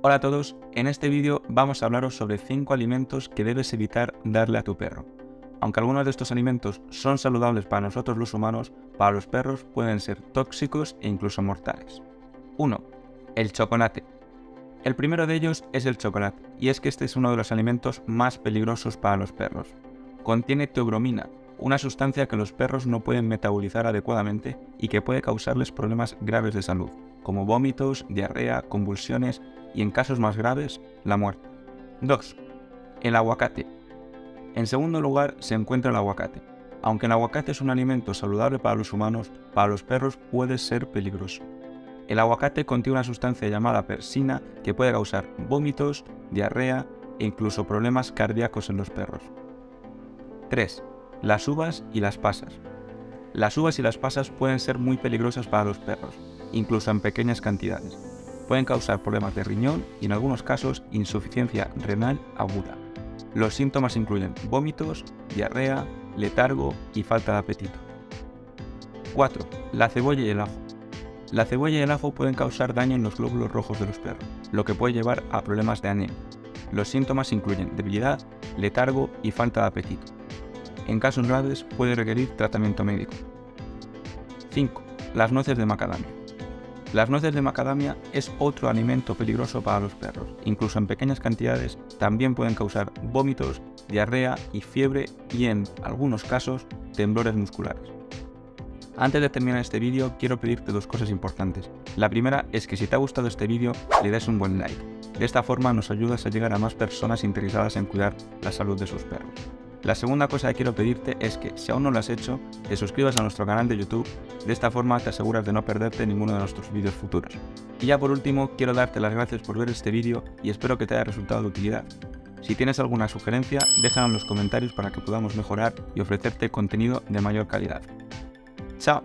Hola a todos, en este vídeo vamos a hablaros sobre 5 alimentos que debes evitar darle a tu perro. Aunque algunos de estos alimentos son saludables para nosotros los humanos, para los perros pueden ser tóxicos e incluso mortales. 1. El chocolate. El primero de ellos es el chocolate, y es que este es uno de los alimentos más peligrosos para los perros. Contiene teobromina, una sustancia que los perros no pueden metabolizar adecuadamente y que puede causarles problemas graves de salud, como vómitos, diarrea, convulsiones y en casos más graves, la muerte. 2. El aguacate. En segundo lugar se encuentra el aguacate. Aunque el aguacate es un alimento saludable para los humanos, para los perros puede ser peligroso. El aguacate contiene una sustancia llamada persina que puede causar vómitos, diarrea e incluso problemas cardíacos en los perros. 3. Las uvas y las pasas. Las uvas y las pasas pueden ser muy peligrosas para los perros, incluso en pequeñas cantidades pueden causar problemas de riñón y en algunos casos insuficiencia renal aguda. Los síntomas incluyen vómitos, diarrea, letargo y falta de apetito. 4. La cebolla y el ajo. La cebolla y el ajo pueden causar daño en los glóbulos rojos de los perros, lo que puede llevar a problemas de anemia. Los síntomas incluyen debilidad, letargo y falta de apetito. En casos graves puede requerir tratamiento médico. 5. Las nueces de macadamia. Las nueces de macadamia es otro alimento peligroso para los perros. Incluso en pequeñas cantidades también pueden causar vómitos, diarrea y fiebre y en algunos casos temblores musculares. Antes de terminar este vídeo quiero pedirte dos cosas importantes. La primera es que si te ha gustado este vídeo le des un buen like. De esta forma nos ayudas a llegar a más personas interesadas en cuidar la salud de sus perros. La segunda cosa que quiero pedirte es que, si aún no lo has hecho, te suscribas a nuestro canal de YouTube, de esta forma te aseguras de no perderte ninguno de nuestros vídeos futuros. Y ya por último, quiero darte las gracias por ver este vídeo y espero que te haya resultado de utilidad. Si tienes alguna sugerencia, déjala en los comentarios para que podamos mejorar y ofrecerte contenido de mayor calidad. ¡Chao!